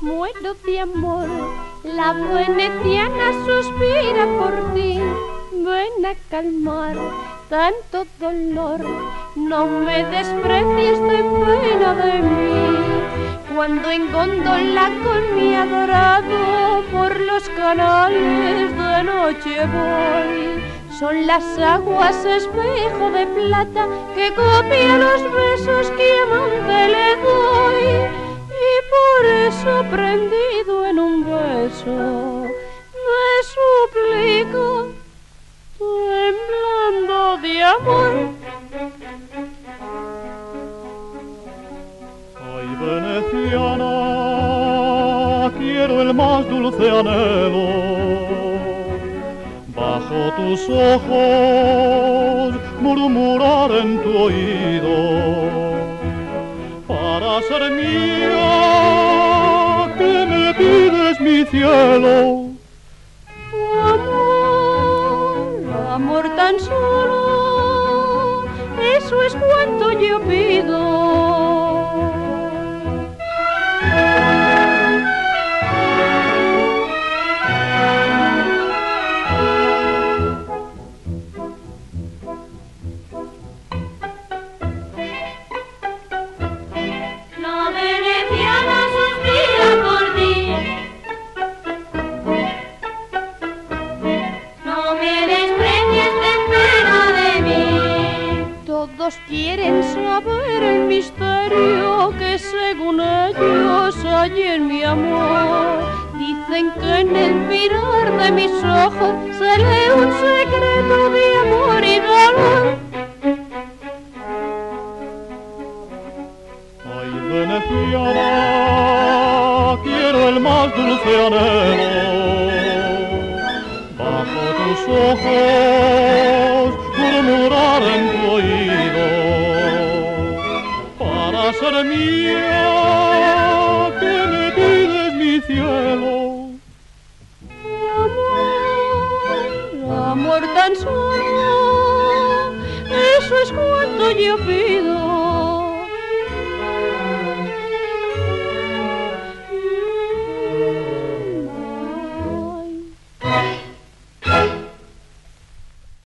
muero de amor. La veneciana suspira por ti. Ven a calmar tanto dolor. No me desprecies de pena de mí. Cuando en gondola con mi adorado por los canales de noche voy. Son las aguas espejo de plata que copia los besos que amante le doy. Quiero el más dulce anhelo. Bajo tus ojos murmurar en tu oído para ser mía que me pides mi cielo amor tan solo, eso es cuanto yo pido. Quieren saber el misterio que según ellos hay en mi amor. Dicen que en el mirar de mis ojos se lee un secreto de amor y dolor. Ay, veneciana, quiero el más dulce anhelo. Bajo tus ojos murmurar en tu oído para ser mía que me pides mi cielo. Amor, amor tan solo eso es cuanto yo pido